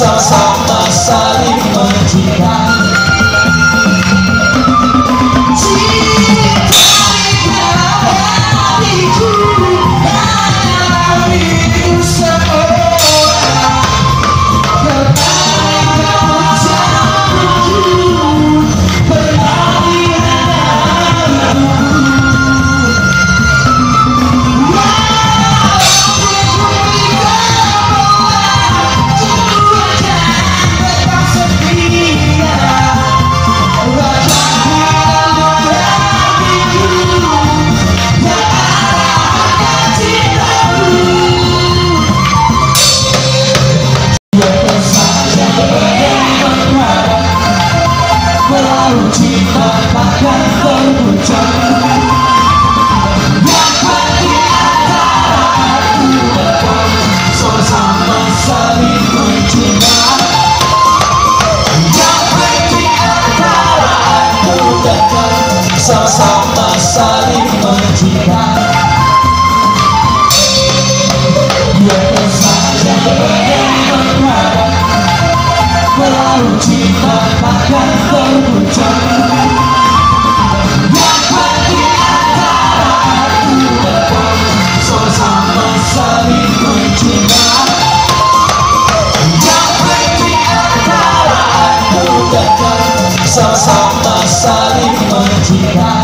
Sama-sama saling mencinta kau Sama-sama saling mencinta Biarkan saja bagaimana Melaut cinta 다